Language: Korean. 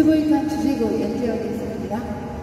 스보이탄 주제곡 연주하겠습니다.